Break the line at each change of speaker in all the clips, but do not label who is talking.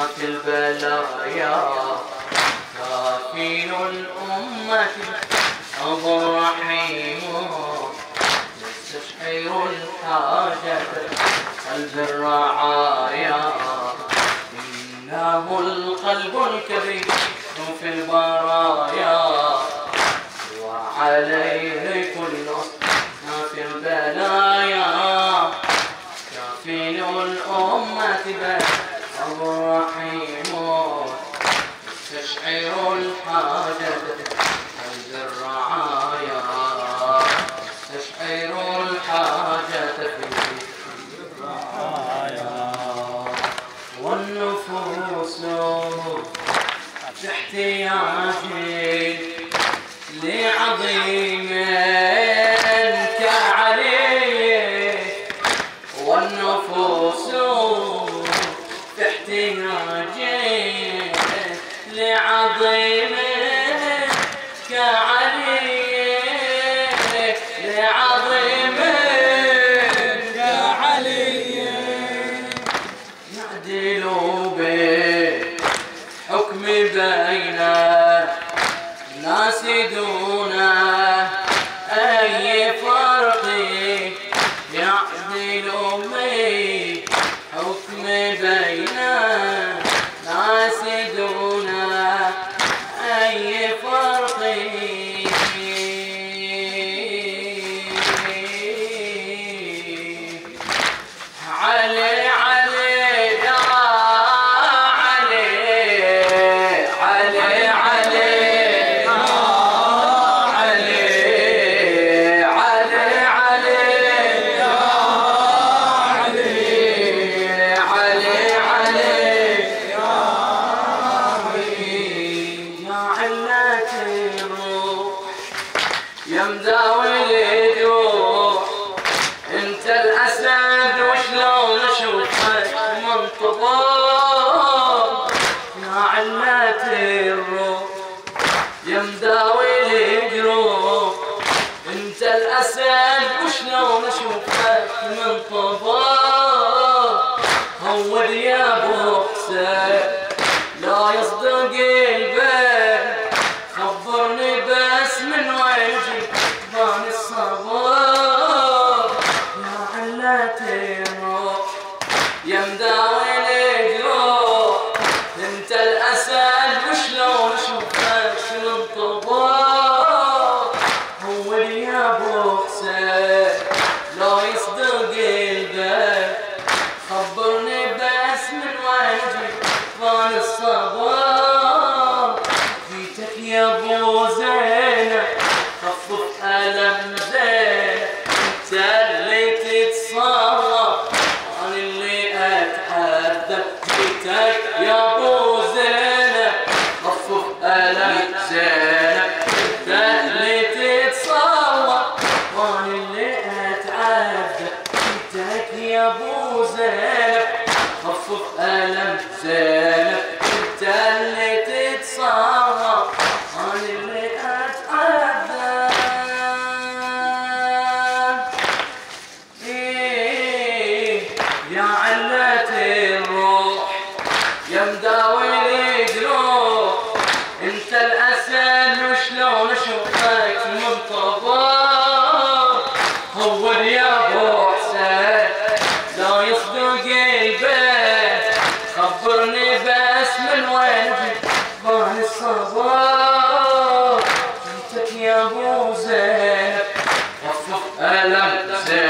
ذات البلايا كافل الأمة أبو رحيمها يستشعر الحاجة قلب الرعايا إنه القلب الكبير في البرايا. وعليه لعظيم علتي روح يا مداوي الجروح انت الاسد وشلون اشوفك منتظر يا علتي الروح يا مداوي الجروح انت الاسد وشلون اشوفك منتظر يا أبو زينب خفف ألم زينب. إنت اللي تتصور أنا اللي اتعذب إيه يا علة الروح يا مداوي sen Vasfı elem sen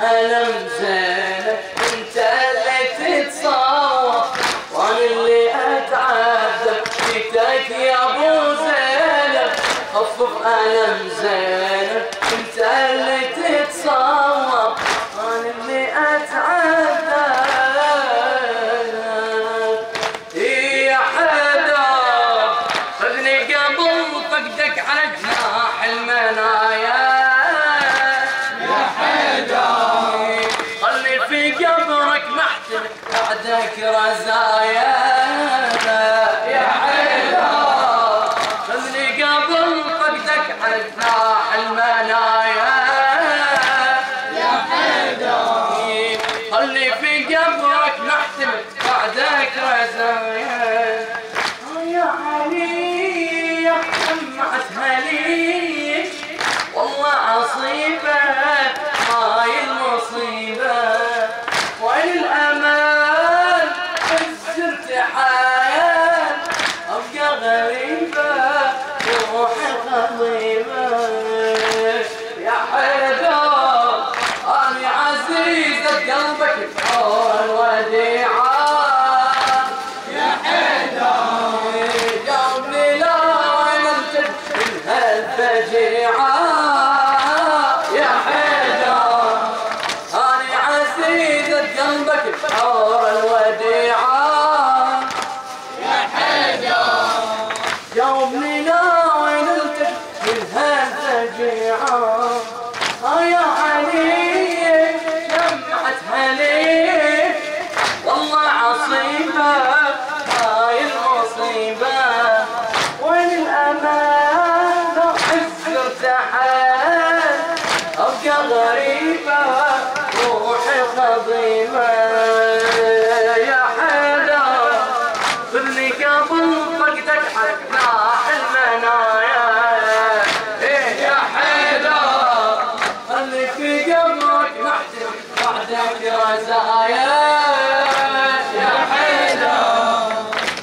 ألم زينب انت اللي تتصور وأنا اللي اتعذب جيتك يا ألم زينب انت اللي تتصور وأنا اللي اتعذب يا حدا خذني قبل فقدك على جناح المنايا. يا حدا خلي في قبرك محتمل بعدك رزايا.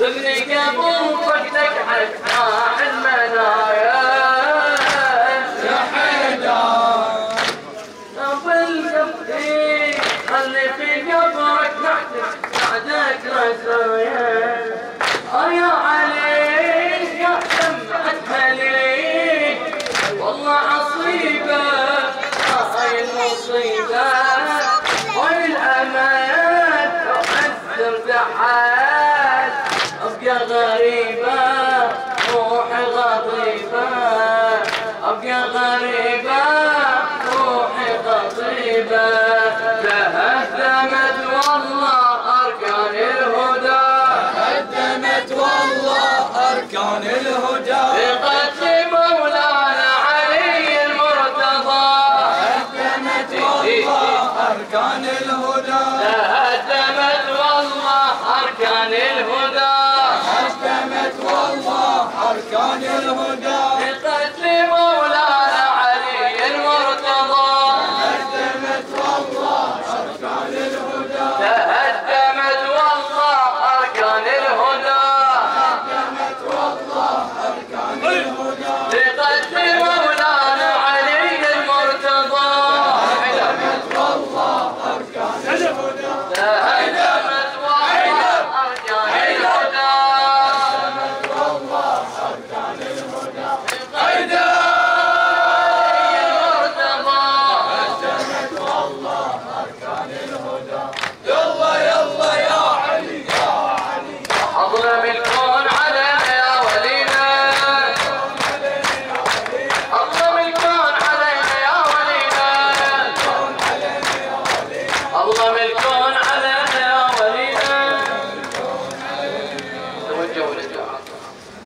خذني قبل فقدك حتلاح المنايا يا حيدا قبل قبلي خلي في قبرك محتم بعدك رزايا آه يا علي يا سمعت هليك والله عصيبة هاي المصيبة والله أركان الهدى.
هدمت والله أركان الهدى.
بقتل مولانا علي المرتضى.
هدمت والله أركان الهدى.
تهدمت والله أركان الهدى
هدمت والله أركان الهدى.